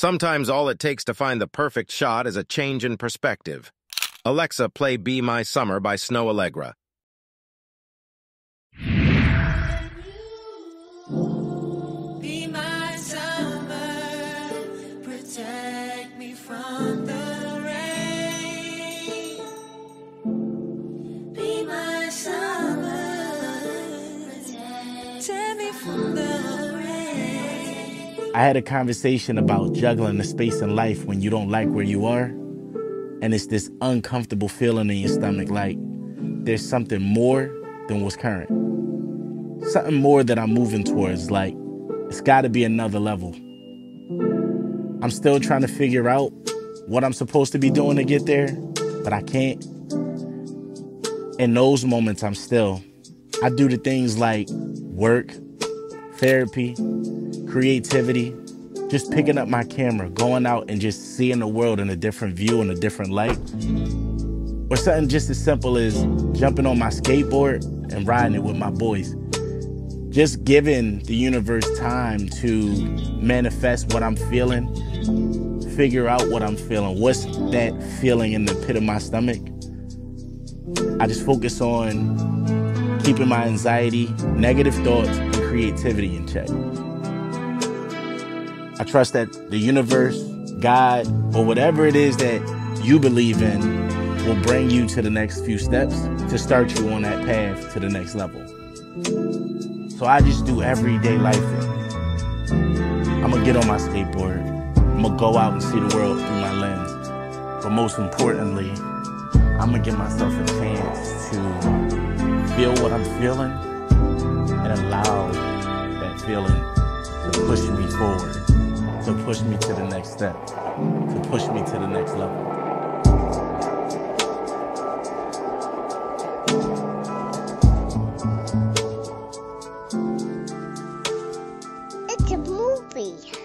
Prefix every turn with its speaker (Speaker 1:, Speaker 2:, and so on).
Speaker 1: Sometimes all it takes to find the perfect shot is a change in perspective. Alexa, play Be My Summer by Snoh Aalegra.
Speaker 2: Be my summer, protect me from the
Speaker 3: I had a conversation about juggling the space in life when you don't like where you are. And it's this uncomfortable feeling in your stomach like there's something more than what's current. Something more that I'm moving towards, like it's gotta be another level. I'm still trying to figure out what I'm supposed to be doing to get there, but I can't. In those moments, I'm still. I do the things like work, therapy, creativity, just picking up my camera, going out and just seeing the world in a different view and a different light. Or something just as simple as jumping on my skateboard and riding it with my boys. Just giving the universe time to manifest what I'm feeling, figure out what I'm feeling. What's that feeling in the pit of my stomach? I just focus on keeping my anxiety, negative thoughts, creativity in check. I trust that the universe, God, or whatever it is that you believe in will bring you to the next few steps to start you on that path to the next level. So I just do everyday life. I'm gonna get on my skateboard. I'm gonna go out and see the world through my lens. But most importantly, I'm gonna give myself a chance to feel what I'm feeling and that feeling to push me forward, to push me to the next step, to push me to the next level. It's a movie.